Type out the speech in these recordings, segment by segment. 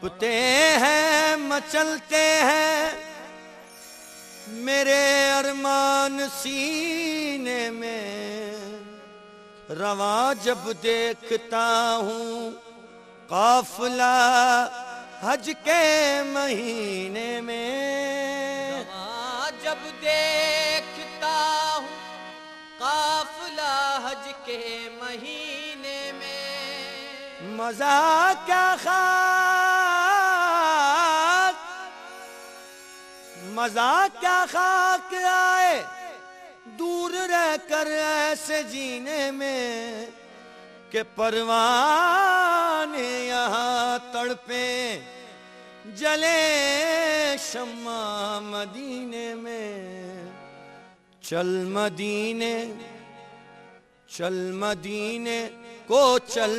तड़पते हैं मचलते हैं। मेरे अरमान सीने में रवा जब देखता हूँ काफला हज के महीने में। जब देखता हूँ काफला हज के महीने में। मज़ा क्या खाक मज़ा क्या खाक आए? दूर रह कर ऐसे जीने में के परवाने यहाँ तड़पे। जले शम्मा मदीने में। चल मदीने चल मदीने को चल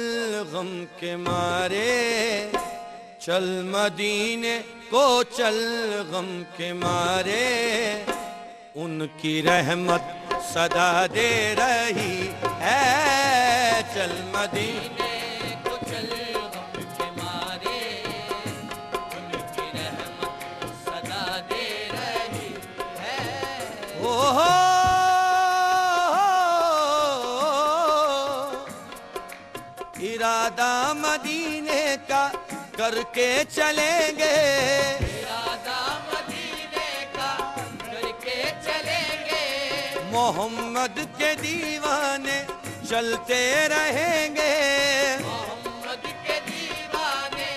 गम के मारे। चल मदीने को चल गम के मारे, उनकी रहमत सदा दे रही है। चल मदीने को चल गम के मारे, उनकी रहमत सदा दे रही है। ओहो इरादा मदीने का करके चलेंगे। मोहम्मद के दीवाने चलते रहेंगे। मोहम्मद के दीवाने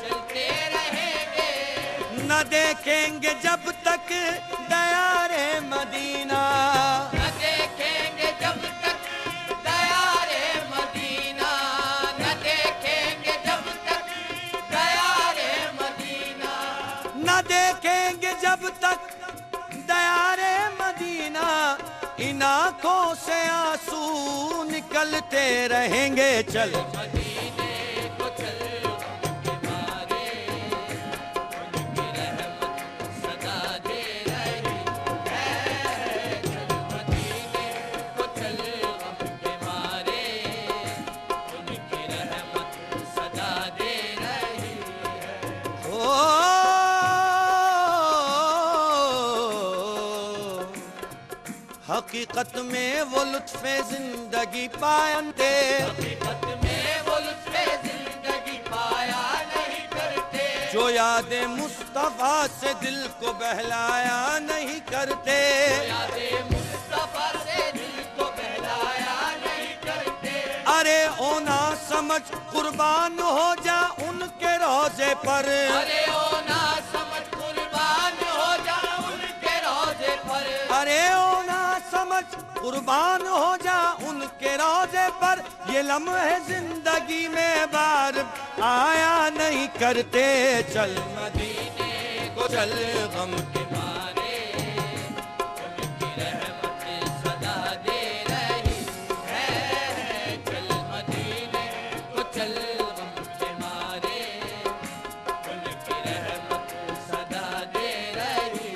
चलते रहेंगे न देखेंगे जब तक दयारे मदीना। जब तक दयारे मदीना इन आँखों से आँसू निकलते रहेंगे चल। मदीने हकीकत में वो लुत्फ ज़िंदगी पायंते हकीकत में वो लुत्फ़े ज़िंदगी पाया नहीं करते। जो यादें मुस्तफ़ा से दिल को बहलाया नहीं करते। यादे मुस्तफ़ा से दिल को बहलाया नहीं करते। अरे ओना समझ कुर्बान हो जा उनके रोज़े पर। अरे ओ ना समझ कुर्बान हो जा उनके रोज़े पर। ये लम्हे ज़िंदगी में बार आया नहीं करते। चल मदीने को चल गम के मारे। सदा दे रही है चल मदीने सदा दे रही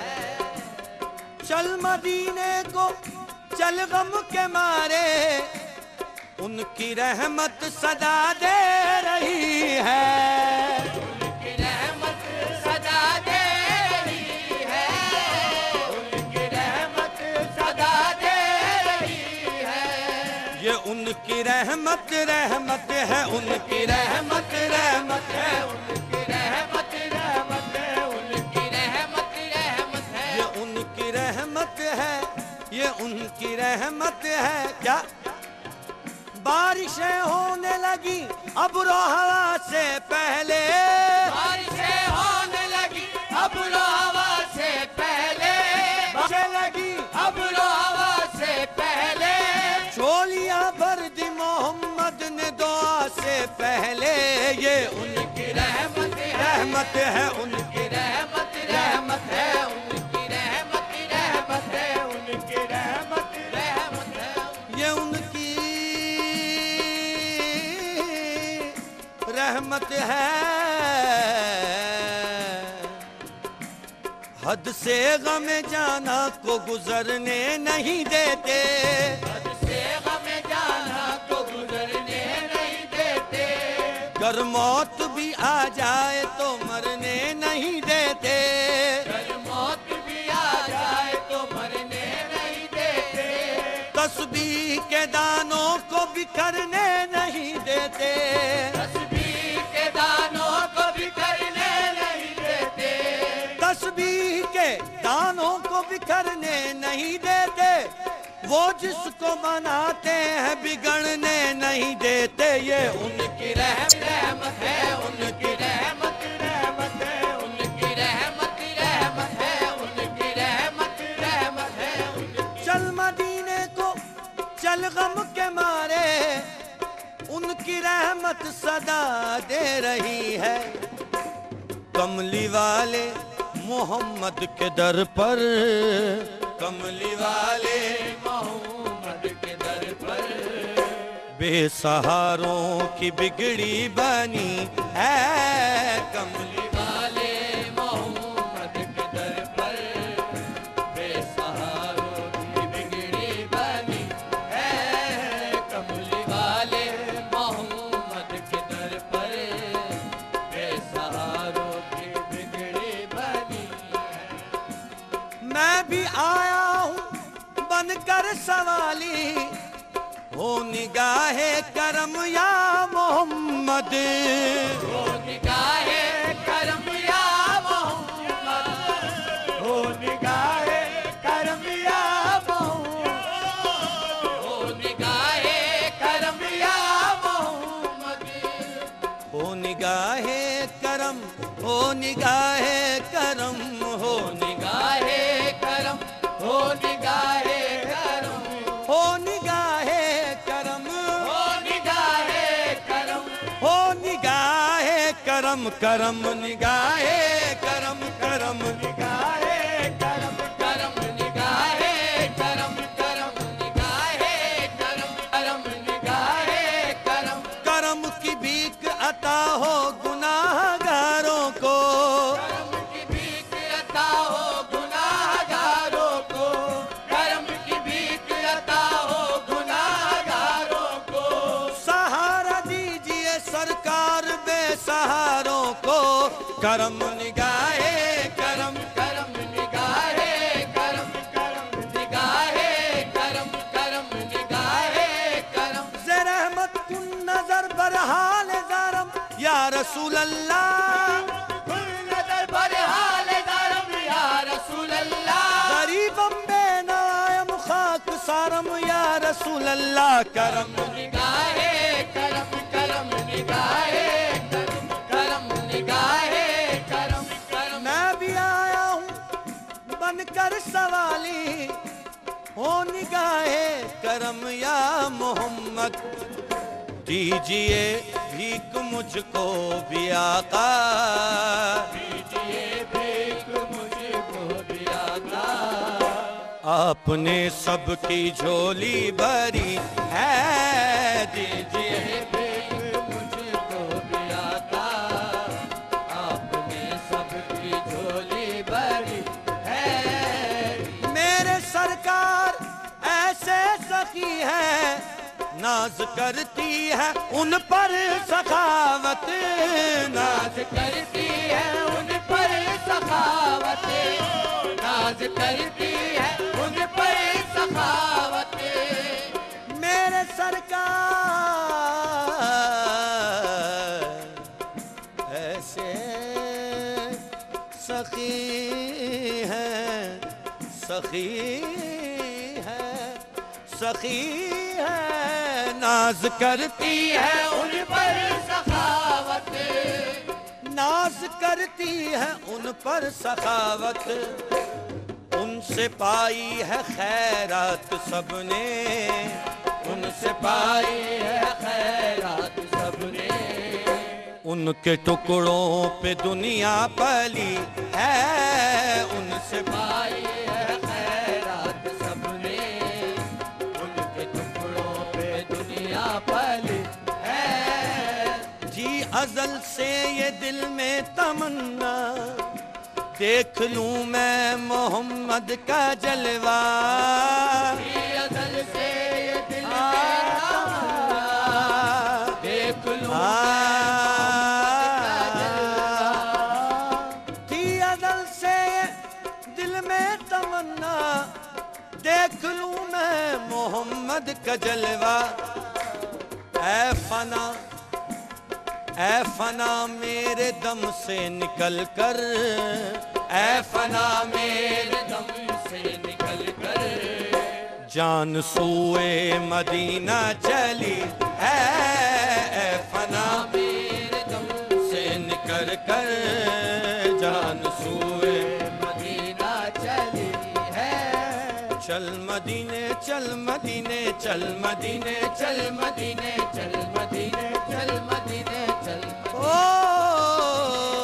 है चल मदीने चल गम के मारे उनकी रहमत सदा दे रही है। उनकी रहमत सदा दे रही है। उनकी रहमत सदा दे रही है। ये उनकी रहमत रहमत है उनकी रहमत रहमत है। उनकी उनकी रहमत है क्या? बारिशें होने लगी अब रो हवा से पहले। बारिशें होने लगी अब हवा से पहले। बारिशें लगी अब रो हवा से पहले। चोलियाँ भर दी मोहम्मद ने दुआ से पहले। ये उनकी रहमत रहमत है उनकी रहमत रहमत है। हद से गम जाना को गुजरने नहीं देते। हद से गम जाना को गुजरने नहीं देते। कर मौत भी आ जाए तो मरने नहीं देते। कल मौत भी आ जाए तो मरने नहीं देते। तस्बीह के दानों को बिखरने नहीं देते। बिखरने नहीं देते। वो जिसको मनाते हैं, बिगड़ने नहीं देते। ये उनकी रहम रहमत है, उनकी रहमत रहमत है, उनकी रहमत रहमत है, उनकी रहमत रहमत है चल मदीने को, चल गम के मारे, उनकी रहमत सदा दे रही है। कमली वाले मोहम्मद के दर पर। कमली वाले मोहम्मद के दर पर। बेसहारों की बिगड़ी बनी है। निगाहे करम या मोहम्मद। करम करम निगाहे करम करम निगाहे करम निगाहे करम करम निगाहे करम करम निगाहे करम करम निगाहे करम। से रहमत कुन नज़र बरहाल जरम या रसूल अल्लाह कुल नज़र पर हाल दरम या रसूल अल्लाह गरीबम बेनायम खाक सारम या रसूल अल्लाह करम करम या मोहम्मद दीजिए भीख मुझको भी आका। दीजिए भीख मुझको भी आका आपने सबकी झोली भरी है। दीजिए नाज करती है, उन पर सखावत। नाज करती है, उन पर सखावत। नाज करती है, उन पर सखावत। मेरे सरकार ऐसे सखी है, सखी सखी है, नाज करती है उन पर सखावत। नाज करती है उन पर सखावत। उनसे पाई है खैरात सबने। उनसे पाई है खैरात सबने। उनके टुकड़ों पे दुनिया पली है, उनसे पाई से ये दिल में तमन्ना। देख लूँ मैं मोहम्मद का जलवा। से दिल में तमन्ना। देख लूँ देख लूँ मैं मोहम्मद का जलवा। ऐ फना ऐ फना मेरे दम से निकल कर, ऐ फना मेरे दम से निकल कर। जान सोए मदीना चली है ऐ फना मेरे दम से निकल कर। जान सोए चल मदीने चल मदीने चल मदीने चल मदीने चल मदीने चल मदीने चल ओ!